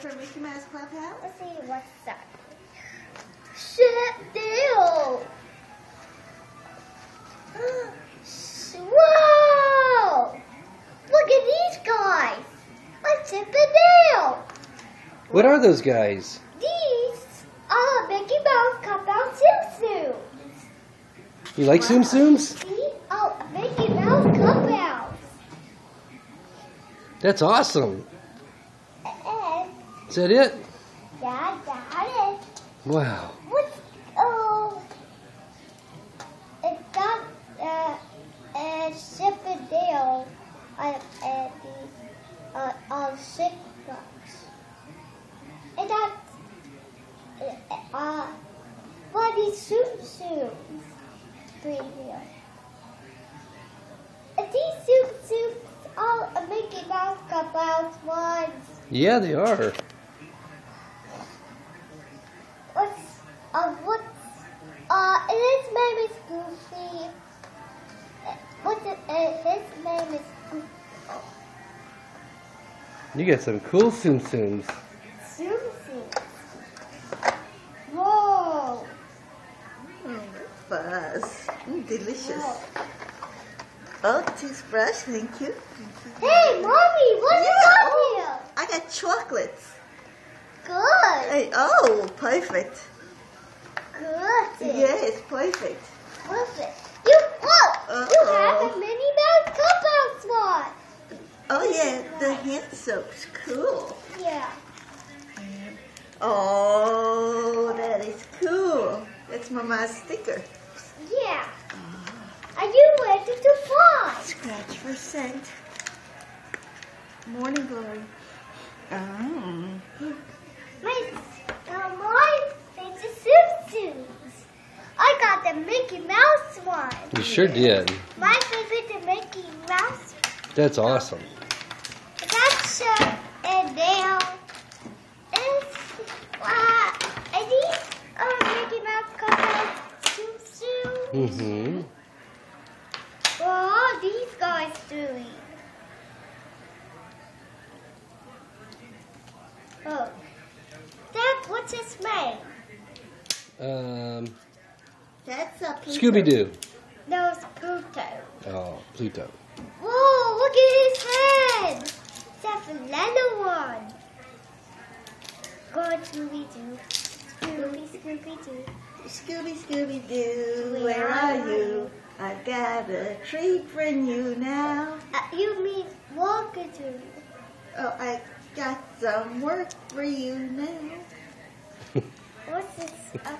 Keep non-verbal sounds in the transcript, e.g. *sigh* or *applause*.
for Mickey Mouse Clubhouse? Let's see what's that. Shit deal. *gasps* Whoa! Look at these guys. What's it the deal? What are those guys? These are Mickey Mouse Cup Out Tsum Tsum. You like Tsum Tsums? See? Oh, Mickey Mouse Cup Out. That's awesome. Is that it? yeah, that is. Wow. What's oh? It's got uh, a ship and deal uh, at the uh, on ship trucks. And got uh, uh, bloody suit suits. Three here. These suit suits are a Mickey Mouse Cup out ones. Yeah, they are. What's uh what's uh his name is Goofy. Uh, What's it, uh, his name is Goofy. You got some cool Tsum Tsums. Susie. Whoa. Mm, fuzz. Mm, delicious. Whoa. Oh, toothbrush, thank you. Hey, mommy, what is Yeah, on oh, I got chocolates. Good. Hey, oh, perfect. Good. Yes, perfect. Perfect. You look. You have Uh-oh. a Minnie Mouse cup out spot. Oh yeah, the hand soap's cool. Yeah. Oh, that is cool. That's Mama's sticker. Yeah. Are you ready to fly? Scratch for scent. Morning glory. Oh. My, uh, mine is a Simpsons. I got the Mickey Mouse one. You sure did. My favorite the Mickey Mouse. That's awesome. That's uh, and now it's uh, and these are Mickey Mouse cupcakes. Simpsons. Mm-hmm. What are these guys doing? Oh, Dad, what's his name? Um, That's a Pluto. Scooby Doo. No, it's Pluto. Oh, Pluto. Whoa, look at his head! That's a little one. Go Scooby Doo. Scooby, Scooby Doo. Scooby, Scooby Doo, where are you? I got a treat for you now. Uh, you mean Walker Doo. Oh, I got some work for you now. What's this? Uh,